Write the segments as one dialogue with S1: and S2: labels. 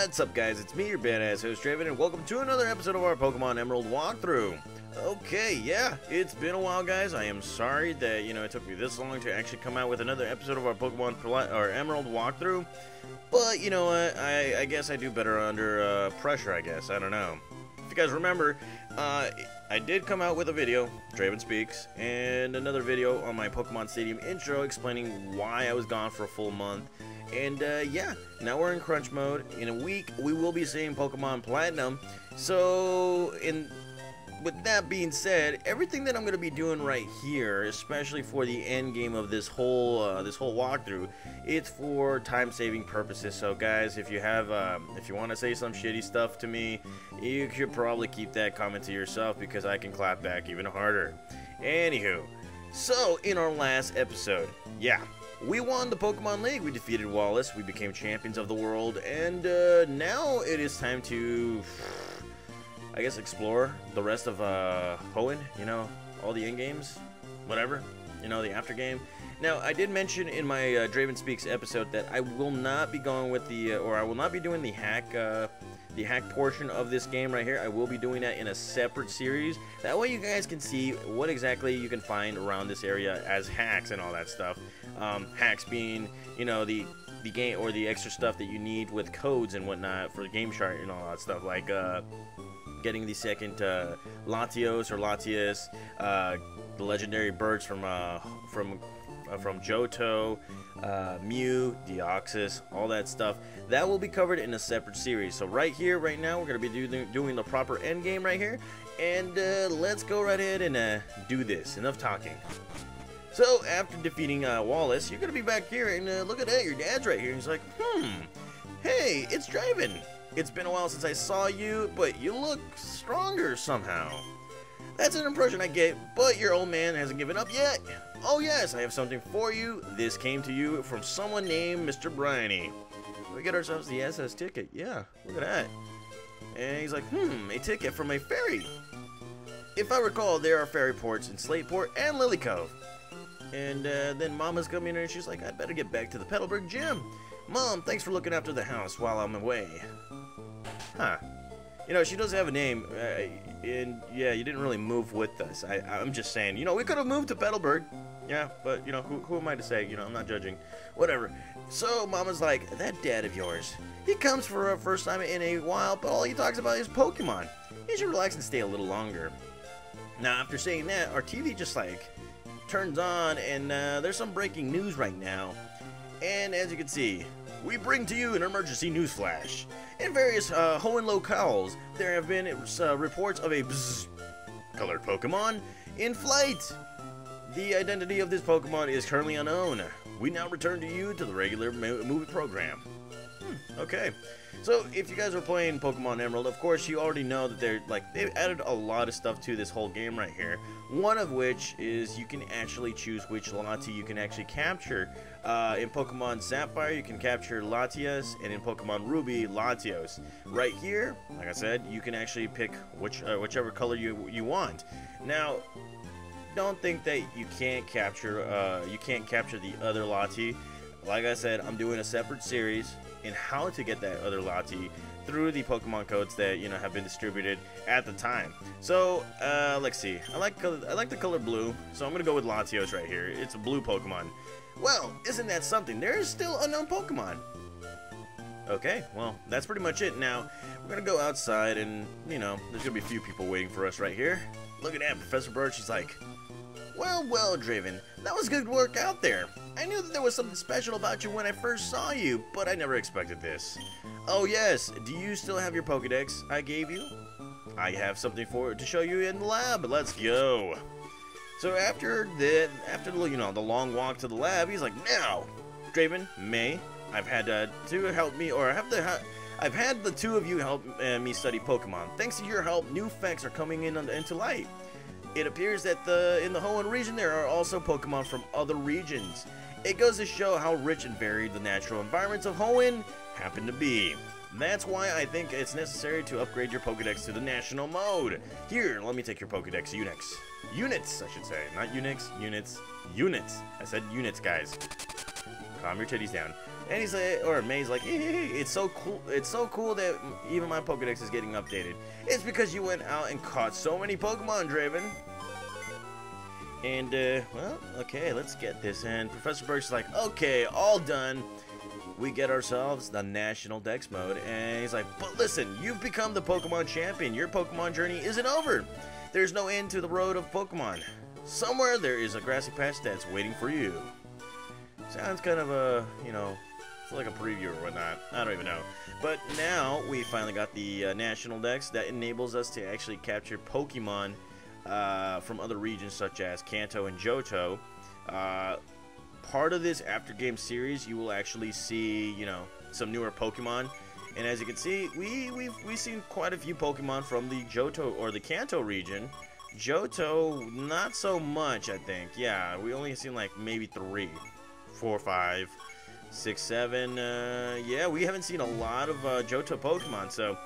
S1: What's up guys, it's me, your badass host Draven, and welcome to another episode of our Pokemon Emerald walkthrough. Okay, yeah, it's been a while guys, I am sorry that, you know, it took me this long to actually come out with another episode of our Pokemon or Emerald walkthrough, but you know what, I, I guess I do better under uh, pressure, I guess, I don't know. If you guys remember, uh, I did come out with a video, Draven Speaks, and another video on my Pokemon Stadium intro explaining why I was gone for a full month. And uh, yeah, now we're in crunch mode. In a week, we will be seeing Pokemon Platinum. So, in with that being said, everything that I'm going to be doing right here, especially for the end game of this whole uh, this whole walkthrough, it's for time-saving purposes. So, guys, if you have um, if you want to say some shitty stuff to me, you should probably keep that comment to yourself because I can clap back even harder. Anywho, so in our last episode, yeah, we won the Pokemon League. We defeated Wallace. We became champions of the world, and uh, now it is time to I guess, explore the rest of uh, Hoenn, you know, all the in-games, whatever, you know, the after game. Now, I did mention in my uh, Draven Speaks episode that I will not be going with the, uh, or I will not be doing the hack, uh, the hack portion of this game right here. I will be doing that in a separate series. That way you guys can see what exactly you can find around this area as hacks and all that stuff. Um, hacks being, you know, the the game or the extra stuff that you need with codes and whatnot for the game chart and all that stuff like uh, getting the second uh, Latios or Latias, uh, the legendary birds from uh, from uh, from Johto, uh, Mew, Deoxys, all that stuff. That will be covered in a separate series. So right here, right now, we're going to be do doing the proper end game right here. And uh, let's go right ahead and do this. Enough talking. So after defeating Wallace, you're going to be back here and look at that, your dad's right here. He's like, hmm, hey, it's Draven. It's been a while since I saw you, but you look stronger somehow. That's an impression I get, but your old man hasn't given up yet. Oh yes, I have something for you. This came to you from someone named Mr. Briney. We get ourselves the SS ticket. Yeah, look at that. And he's like, hmm, a ticket from a ferry. If I recall, there are ferry ports in Slateport and Lilycove. And uh, then Mama's coming in and she's like, I'd better get back to the Petalburg gym. Mom, thanks for looking after the house while I'm away. Huh. You know, she does have a name, uh, and yeah, you didn't really move with us. I, I'm just saying, you know, we could have moved to Petalburg. Yeah, but, you know, who, who am I to say? You know, I'm not judging. Whatever. So, Mama's like, that dad of yours, he comes for a first time in a while, but all he talks about is Pokemon. He should relax and stay a little longer. Now, after saying that, our TV just, like, turns on, and uh, there's some breaking news right now. And as you can see, we bring to you an emergency news flash. In various uh, Hoenn locales, there have been uh, reports of a bzz colored Pokemon in flight. The identity of this Pokemon is currently unknown. We now return to you to the regular movie program. Hmm, okay. So if you guys are playing Pokemon Emerald, of course you already know that they're like they've added a lot of stuff to this whole game right here. One of which is you can actually choose which Lati you can actually capture. Uh, in Pokemon Sapphire, you can capture Latias, and in Pokemon Ruby, Latios. Right here, like I said, you can actually pick which uh, whichever color you you want. Now, don't think that you can't capture uh, you can't capture the other Lati. Like I said, I'm doing a separate series in how to get that other Lati through the Pokemon codes that you know have been distributed at the time. So uh, let's see. I like I like the color blue, so I'm gonna go with Latios right here. It's a blue Pokemon. Well, isn't that something? There is still unknown Pokemon. Okay, well, that's pretty much it. Now, we're gonna go outside and, you know, there's gonna be a few people waiting for us right here. Look at that, Professor Birch, she's like, Well, well, Draven, that was good work out there. I knew that there was something special about you when I first saw you, but I never expected this. Oh yes, do you still have your Pokedex I gave you? I have something for to show you in the lab. Let's go. So after the after you know the long walk to the lab, he's like, "Now, Draven, May, I've had uh, to help me, or I have the I've had the two of you help uh, me study Pokemon. Thanks to your help, new facts are coming in into light. It appears that the in the Hoenn region there are also Pokemon from other regions. It goes to show how rich and varied the natural environments of Hoenn happen to be. That's why I think it's necessary to upgrade your Pokedex to the National Mode. Here, let me take your Pokedex Unix. Units, I should say. Not Unix, units, units. I said units, guys. calm your titties down. And he's like, or May's like, hey, hey, hey, it's so cool. It's so cool that even my Pokedex is getting updated. It's because you went out and caught so many Pokemon, Draven. And, uh, well, okay, let's get this. And Professor Birch's like, okay, all done. We get ourselves the National Dex mode. And he's like, but listen, you've become the Pokemon champion. Your Pokemon journey isn't over. There's no end to the road of Pokemon. Somewhere there is a grassy patch that's waiting for you. Sounds kind of a, you know, it's like a preview or whatnot. I don't even know. But now we finally got the uh, National Dex that enables us to actually capture Pokemon uh, from other regions such as Kanto and Johto. Uh, part of this after game series, you will actually see, you know, some newer Pokemon. And as you can see, we, we've, we've seen quite a few Pokemon from the Johto or the Kanto region. Johto, not so much, I think. Yeah, we only seen like maybe three, four, five, six, seven. Uh, yeah, we haven't seen a lot of uh, Johto Pokemon. So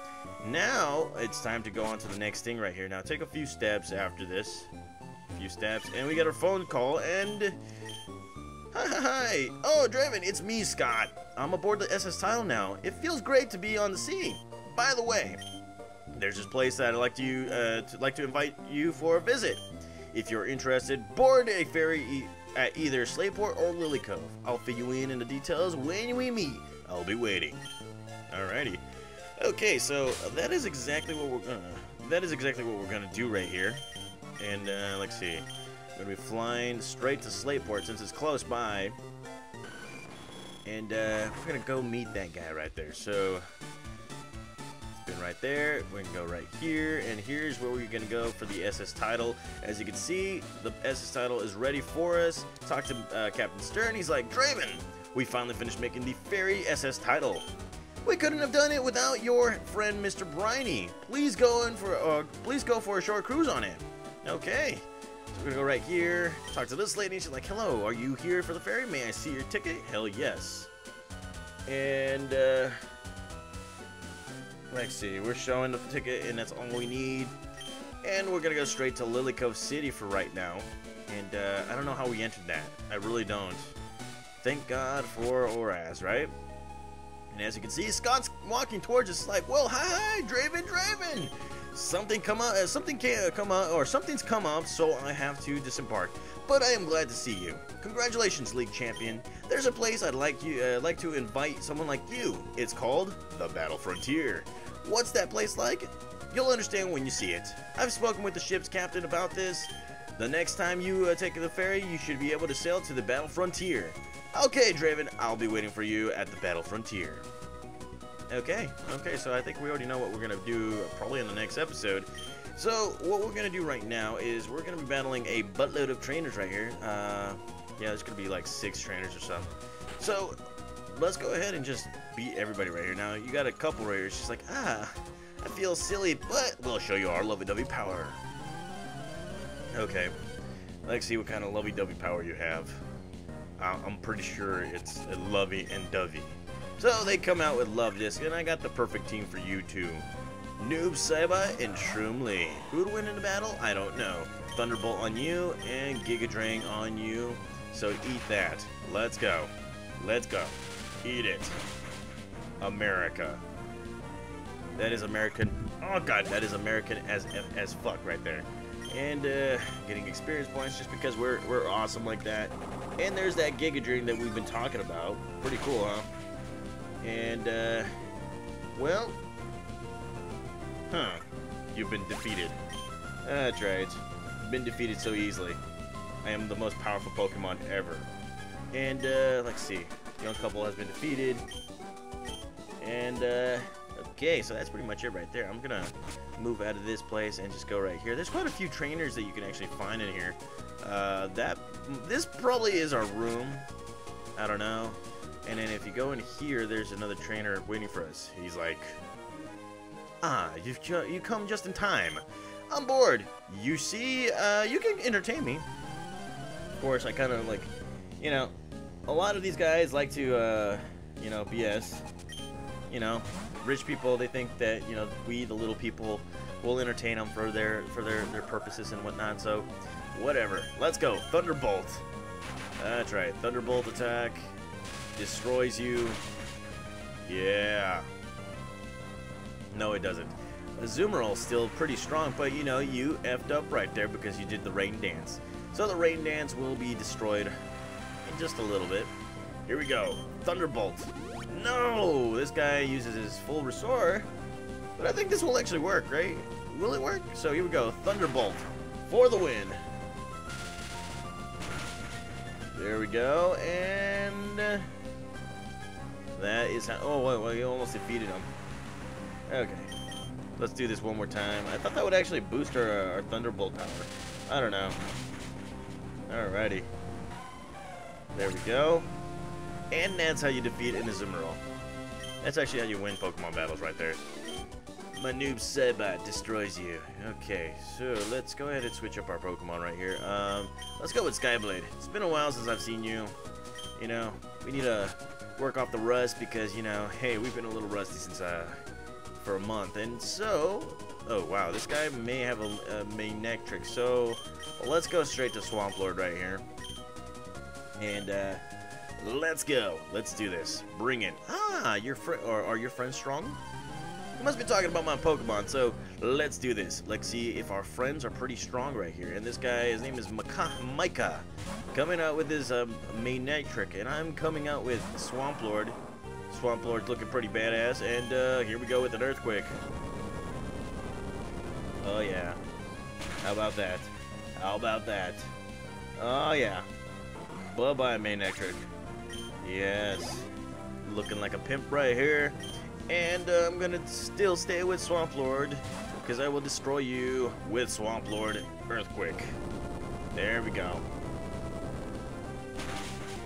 S1: now it's time to go on to the next thing right here. Now take a few steps after this. A few steps, and we get our phone call, and... Hi, hi, hi. Oh, Draven, it's me, Scott. I'm aboard the SS Tidal now. It feels great to be on the sea. By the way, there's this place that I'd like to, uh, to like to invite you for a visit. If you're interested, board a ferry e at either Slateport or Lily Cove. I'll fill you in in the details when we meet. I'll be waiting. Alrighty. Okay, so that is exactly what we're gonna. That is exactly what we're gonna do right here. And uh, let's see. We're gonna be flying straight to Slateport since it's close by. And uh, we're gonna go meet that guy right there. So it's been right there. We're gonna go right here, and here's where we're gonna go for the SS Tidal. As you can see, the SS Tidal is ready for us. Talk to uh, Captain Stern. He's like, Draven, we finally finished making the ferry SS Tidal. We couldn't have done it without your friend Mr. Briney. Please go in for uh, please go for a short cruise on it. Okay. We're gonna go right here, talk to this lady, she's like, Hello, are you here for the ferry? May I see your ticket? Hell yes. And uh let's see, we're showing the ticket and that's all we need. And we're gonna go straight to Lily Cove City for right now. And uh, I don't know how we entered that. I really don't. Thank God for ORAS, right? And as you can see, Scott's walking towards us like, well, hi, Draven, Draven. Something come up, uh, something can't come up, or something's come up, so I have to disembark. But I am glad to see you. Congratulations, League Champion. There's a place I'd like you, uh, like to invite someone like you. It's called the Battle Frontier. What's that place like? You'll understand when you see it. I've spoken with the ship's captain about this. The next time you uh, take the ferry, you should be able to sail to the Battle Frontier. Okay, Draven, I'll be waiting for you at the Battle Frontier. Okay, okay, so I think we already know what we're going to do probably in the next episode. So, what we're going to do right now is we're going to be battling a buttload of trainers right here. Uh, yeah, there's going to be like six trainers or something. So, let's go ahead and just beat everybody right here. Now, you got a couple right here. She's like, ah, I feel silly, but we'll show you our lovey-dovey power. Okay, let's see what kind of lovey-dovey power you have. I'm pretty sure it's a lovey and dovey. So they come out with Luvdisc, and I got the perfect team for you two. Noob Saibot and Shroom Lee. Who'd win in the battle? I don't know. Thunderbolt on you and Giga Drain on you. So eat that. Let's go. Let's go. Eat it. America. That is American. Oh god, that is American as as fuck right there. And uh, getting experience points just because we're we're awesome like that. And there's that Giga Drain that we've been talking about. Pretty cool, huh? And, uh, well, huh, you've been defeated. That's right, been defeated so easily. I am the most powerful Pokemon ever. And, uh, let's see, young couple has been defeated. And, uh, okay, so that's pretty much it right there. I'm gonna move out of this place and just go right here. There's quite a few trainers that you can actually find in here. Uh, that, this probably is our room. I don't know. And then if you go in here, there's another trainer waiting for us. He's like, Ah, you've you come just in time. I'm bored. You see, uh, you can entertain me. Of course, I kind of like, you know, a lot of these guys like to, uh, you know, BS. You know, rich people, they think that, you know, we, the little people, will entertain them for their, for their, their purposes and whatnot. So, whatever. Let's go. Thunderbolt. That's right. Thunderbolt attack. Destroys you. Yeah. No, it doesn't. Azumarill still pretty strong, but you know, you effed up right there because you did the rain dance. So the rain dance will be destroyed in just a little bit. Here we go. Thunderbolt. No! This guy uses his full restore. But I think this will actually work, right? Will it work? So here we go. Thunderbolt. For the win. There we go. And... Uh, Uh, that is how... Oh, wait, you almost defeated him. Okay. Let's do this one more time. I thought that would actually boost our, our Thunderbolt power. I don't know. Alrighty. There we go. And that's how you defeat an Azumarill. That's actually how you win Pokemon battles right there. My noob Sabat destroys you. Okay, so let's go ahead and switch up our Pokemon right here. Um, let's go with Skyblade. It's been a while since I've seen you. You know, we need to work off the rust because, you know, hey, we've been a little rusty since, uh, for a month. And so, oh wow, this guy may have a, a trick, So, let's go straight to Swamp Lord right here. And, uh, let's go. Let's do this. Bring it. Ah, your friend, or are your friends strong? Must be talking about my Pokemon, so let's do this. Let's see if our friends are pretty strong right here. And this guy, his name is Maka Micah, coming out with his um, Manectric, and I'm coming out with Swamp Lord. Swamp Lord's looking pretty badass, and uh, here we go with an Earthquake. Oh yeah. How about that? How about that? Oh yeah. Bye-bye, Manectric. Yes. Looking like a pimp right here. And uh, I'm gonna still stay with Swamp Lord because I will destroy you with Swamp Lord Earthquake. There we go.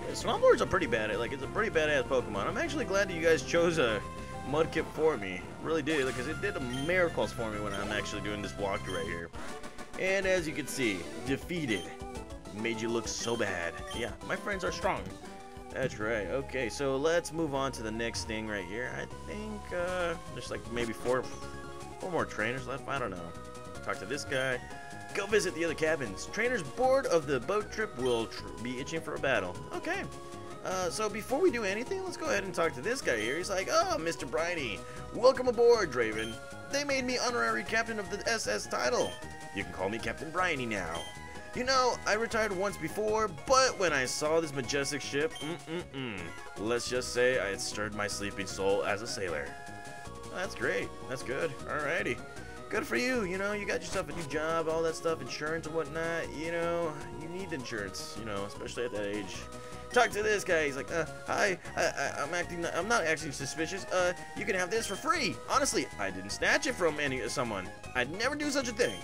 S1: Yeah, Swamp Lord's a pretty bad, like it's a pretty badass Pokemon. I'm actually glad that you guys chose a Mudkip for me. Really did, because it did miracles for me when I'm actually doing this walkthrough right here. And as you can see, defeated. Made you look so bad. Yeah, my friends are strong. That's right. Okay, so let's move on to the next thing right here. I think uh, there's like maybe four, four more trainers left. I don't know. Talk to this guy. Go visit the other cabins. Trainers bored of the boat trip will be itching for a battle. Okay. Uh, so before we do anything, let's go ahead and talk to this guy here. He's like, oh, Mr. Briney, welcome aboard, Draven. They made me honorary captain of the SS Tidal. You can call me Captain Briney now. You know, I retired once before, but when I saw this majestic ship, mm-mm-mm, let's just say I had stirred my sleeping soul as a sailor. That's great. That's good. Alrighty. Good for you. You know, you got yourself a new job, all that stuff, insurance and whatnot. You know, you need insurance, you know, especially at that age. Talk to this guy. He's like, uh, hi, I, am acting, I'm not actually suspicious. Uh, you can have this for free. Honestly, I didn't snatch it from any someone. I'd never do such a thing.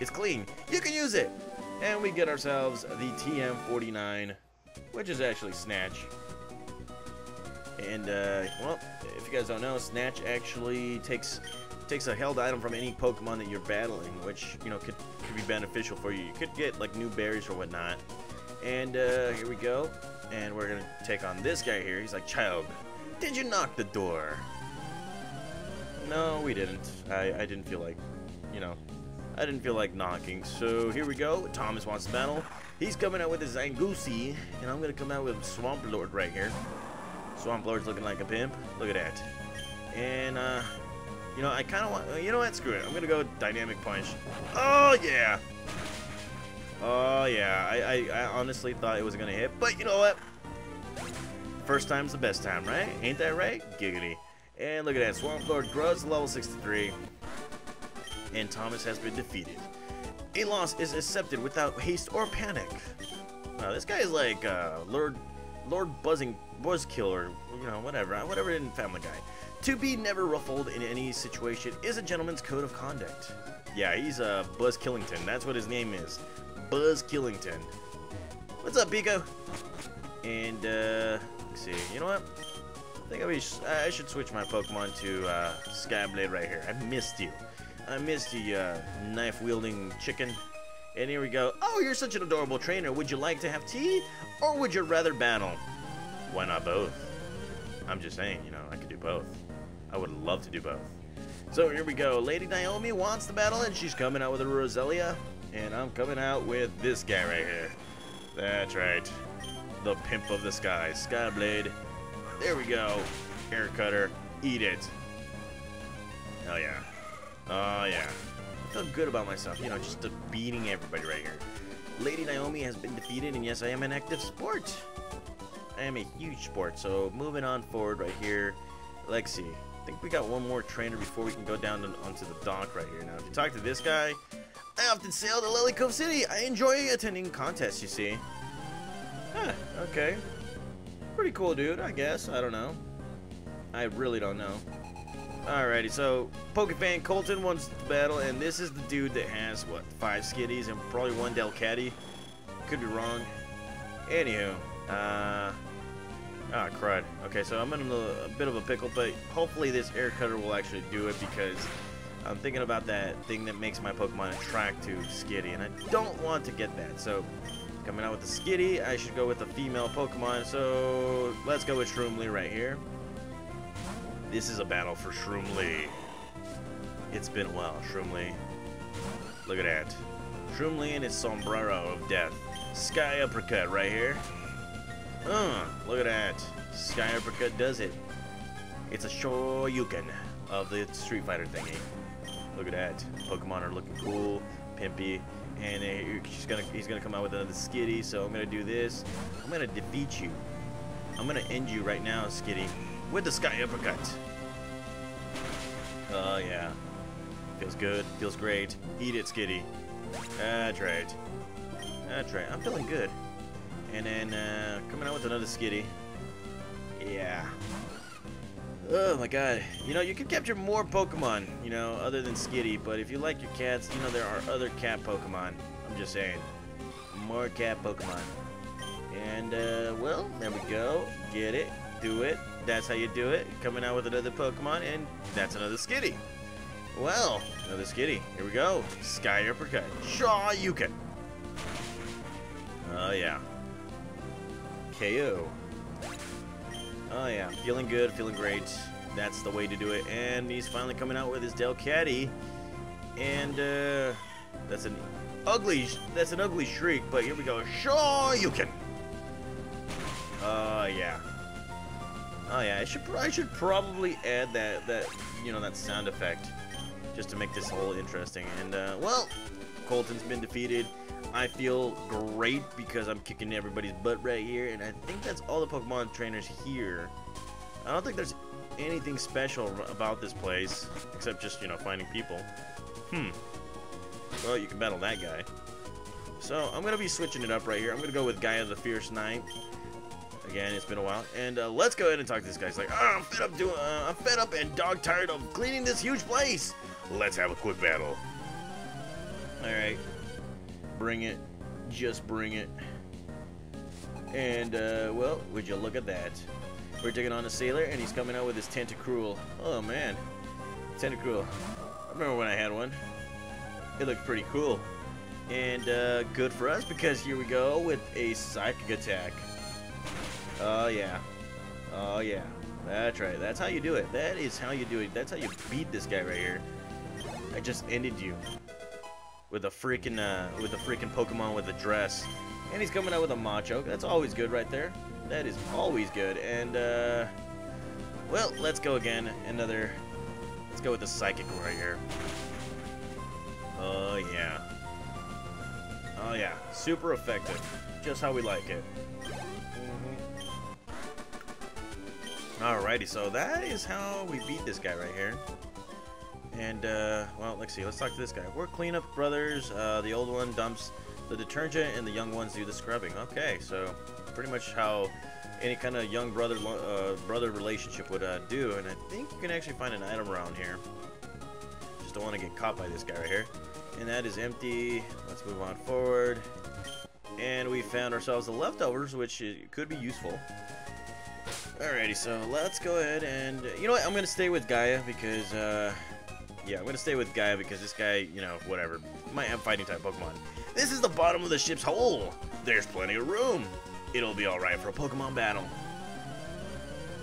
S1: It's clean. You can use it. And we get ourselves the TM49, which is actually Snatch. And, uh, well, if you guys don't know, Snatch actually takes takes a held item from any Pokemon that you're battling, which, you know, could, could be beneficial for you. You could get, like, new berries or whatnot. And, uh, here we go. And we're gonna take on this guy here. He's like, Child, did you knock the door? No, we didn't. I, I didn't feel like, you know, I didn't feel like knocking. So here we go. Thomas wants to battle. He's coming out with his Zangoose, and I'm going to come out with Swamp Lord right here. Swamp Lord's looking like a pimp. Look at that. And, uh, you know, I kind of want... You know what? Screw it. I'm going to go Dynamic Punch. Oh, yeah. Oh, yeah. I, I, I honestly thought it was going to hit. But you know what? First time's the best time, right? Ain't that right? Giggity. And look at that. Swamp Lord grows level 63 and Thomas has been defeated. A loss is accepted without haste or panic. Wow, this guy is like uh, Lord Lord Buzzing Buzzkill or you know whatever whatever in Family Guy. To be never ruffled in any situation is a gentleman's code of conduct. Yeah, he's uh, Buzz Killington. That's what his name is. Buzz Killington. What's up, Pico? And uh, let's see. You know what? I think I should switch my Pokemon to uh, Skyblade right here. I missed you. I missed you, uh, knife-wielding chicken. And here we go. Oh, you're such an adorable trainer. Would you like to have tea? Or would you rather battle? Why not both? I'm just saying, you know, I could do both. I would love to do both. So here we go. Lady Naomi wants the battle, and she's coming out with a Roselia. And I'm coming out with this guy right here. That's right. The pimp of the sky, Skyblade. There we go. Air cutter. Eat it. Oh, yeah. Oh, yeah. I feel good about myself, you know, just beating everybody right here. Lady Naomi has been defeated, and yes, I am an active sport. I am a huge sport, so moving on forward right here. Lexi, I think we got one more trainer before we can go down to, onto the dock right here. Now, if you talk to this guy, I often sail to Lily Cove City. I enjoy attending contests, you see. Huh, okay. Pretty cool dude, I guess. I don't know. I really don't know. Alrighty, so Pokefan Colton wants the battle, and this is the dude that has, what, five skitties and probably one Delcatty? Could be wrong. Anywho, uh... Ah, oh, crud. Okay, so I'm in a, a, bit of a pickle, but hopefully this air cutter will actually do it because I'm thinking about that thing that makes my Pokemon attract to Skitty, and I don't want to get that. So, coming out with the Skitty, I should go with a female Pokemon, so let's go with Shroomly right here. This is a battle for Shroomly. It's been a while, Shroomly. Look at that. Shroomly and his sombrero of death. Sky Uppercut right here. Uh, look at that. Sky Uppercut does it. It's a Shoryuken of the Street Fighter thingy. Look at that. Pokemon are looking cool, pimpy, and he's gonna he's gonna come out with another Skitty. So I'm gonna do this. I'm gonna defeat you. I'm gonna end you right now, Skitty with the Sky Uppercut. Oh, yeah. Feels good. Feels great. Eat it, Skitty. That's right. That's right. I'm feeling good. And then, uh, coming out with another Skitty. Yeah. Oh my god. You know, you can capture more Pokemon, you know, other than Skitty, but if you like your cats, you know, there are other cat Pokemon. I'm just saying. More cat Pokemon. And, uh, well, there we go. Get it. Do it. That's how you do it. Coming out with another Pokemon, and that's another Skitty. Well, another Skitty. Here we go. Sky Uppercut. Shoryuken. Oh, yeah. KO. Oh, yeah. Feeling good, feeling great. That's the way to do it. And he's finally coming out with his Delcatty. And, uh, that's an ugly, that's an ugly shriek, but here we go. Shaw Oh, uh, yeah. Oh yeah, I should I should probably add that that you know that sound effect just to make this whole interesting. And uh, well, Colton's been defeated. I feel great because I'm kicking everybody's butt right here, and I think that's all the Pokemon trainers here. I don't think there's anything special about this place except just you know finding people. Hmm. Well, you can battle that guy. So I'm gonna be switching it up right here. I'm gonna go with Gaia the Fierce Knight. Again, it's been a while. And uh, let's go ahead and talk to this guy. He's like, oh, I'm fed up doing, uh, I'm fed up and dog tired of cleaning this huge place. Let's have a quick battle. All right, bring it, just bring it. And uh, well, would you look at that? We're taking on a sailor, and he's coming out with his Tentacruel. Oh man, Tentacruel. I remember when I had one. It looked pretty cool. And uh, good for us because here we go with a psychic attack. Oh, yeah. Oh, yeah. That's right. That's how you do it. That is how you do it. That's how you beat this guy right here. I just ended you. With a freaking, uh, with a freaking Pokemon with a dress. And he's coming out with a Machoke. That's always good right there. That is always good. And, uh, well, let's go again. Another, let's go with the Psychic right here. Oh, yeah. Oh, yeah. Super effective. Just how we like it. Alrighty, so that is how we beat this guy right here. And, uh, well, let's see. Let's talk to this guy. We're cleanup brothers. Uh, the old one dumps the detergent, and the young ones do the scrubbing. Okay, so pretty much how any kind of young brother uh, brother relationship would uh, do. And I think you can actually find an item around here. Just don't want to get caught by this guy right here. And that is empty. Let's move on forward. And we found ourselves the leftovers, which could be useful. Alrighty, so let's go ahead and... You know what? I'm to stay with Gaia because, uh... Yeah, I'm to stay with Gaia because this guy, you know, whatever. Might have fighting type Pokemon. This is the bottom of the ship's hole. There's plenty of room. It'll be alright for a Pokemon battle.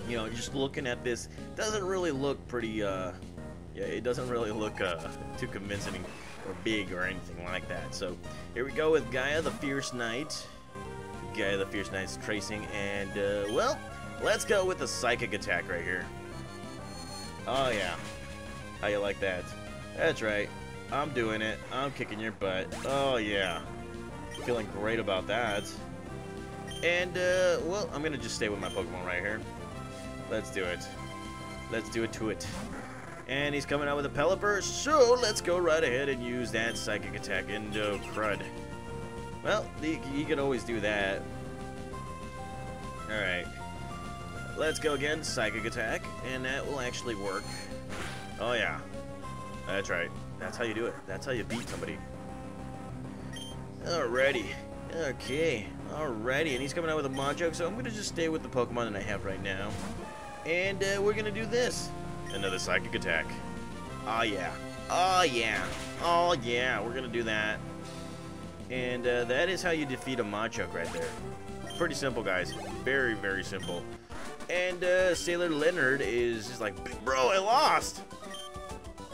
S1: You know, just looking at this, doesn't really look pretty, uh... Yeah, it doesn't really look, uh, too convincing or big or anything like that. So, here we go with Gaia the Fierce Knight. Gaia the Fierce Knight's tracing, and, uh, well... Let's go with the Psychic Attack right here. Oh, yeah. How you like that? That's right. I'm doing it. I'm kicking your butt. Oh, yeah. Feeling great about that. And, uh, well, I'm gonna just stay with my Pokemon right here. Let's do it. Let's do it to it. And he's coming out with a Pelipper, so let's go right ahead and use that Psychic Attack into Crud. Well, he, he could always do that. Alright. Let's go again, Psychic Attack, and that will actually work. Oh yeah. That's right. That's how you do it. That's how you beat somebody. Alrighty. Okay. Alrighty, and he's coming out with a Machop, so I'm going to just stay with the Pokemon that I have right now. And uh, we're going to do this. Another Psychic Attack. Oh yeah. Oh yeah. Oh yeah, we're going to do that. And uh, that is how you defeat a Machop right there. Pretty simple, guys. Very, very simple. And uh, Sailor Leonard is just like, bro, I lost.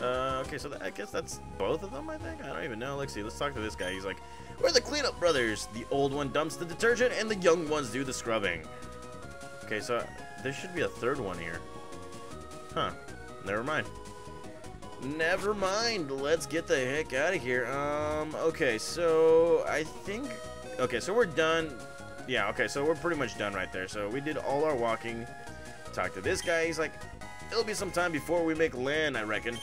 S1: Uh, okay, so I guess that's both of them, I think? I don't even know. Let's see. Let's talk to this guy. He's like, we're the cleanup brothers. The old one dumps the detergent, and the young ones do the scrubbing. Okay, so there should be a third one here. Huh. Never mind. Never mind. Let's get the heck out of here. Um, okay, so I think... Okay, so we're done yeah, okay, so we're pretty much done right there. So we did all our walking. Talked to this guy. He's like, it'll be some time before we make land, I reckon.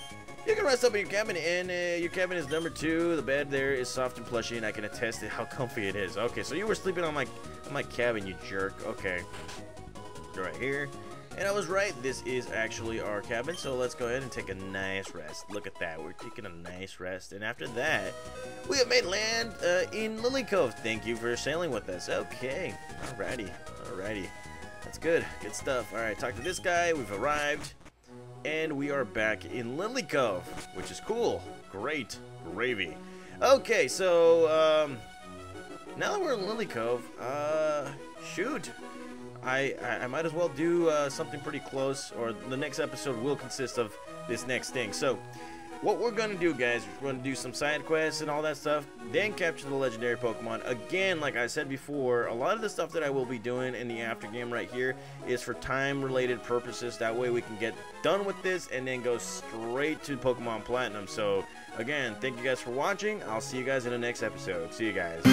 S1: You can rest up in your cabin, and uh, your cabin is number two. The bed there is soft and plushy, and I can attest to how comfy it is. Okay, so you were sleeping on my on my cabin, you jerk. Okay, right here. And I was right, this is actually our cabin, so let's go ahead and take a nice rest. Look at that, we're taking a nice rest. And after that, we have made land uh, in Lilycove. Thank you for sailing with us. Okay, alrighty, alrighty. That's good, good stuff. Alright, talk to this guy, we've arrived. And we are back in Lilycove, which is cool. Great, gravy. Okay, so, um, now that we're in Lilycove, uh, shoot. I, I, might as well do uh, something pretty close, or the next episode will consist of this next thing. So, what we're going to do, guys, we're going to do some side quests and all that stuff, then capture the legendary Pokemon. Again, like I said before, a lot of the stuff that I will be doing in the after game right here is for time-related purposes. That way we can get done with this and then go straight to Pokemon Platinum. So, again, thank you guys for watching. I'll see you guys in the next episode. See you guys.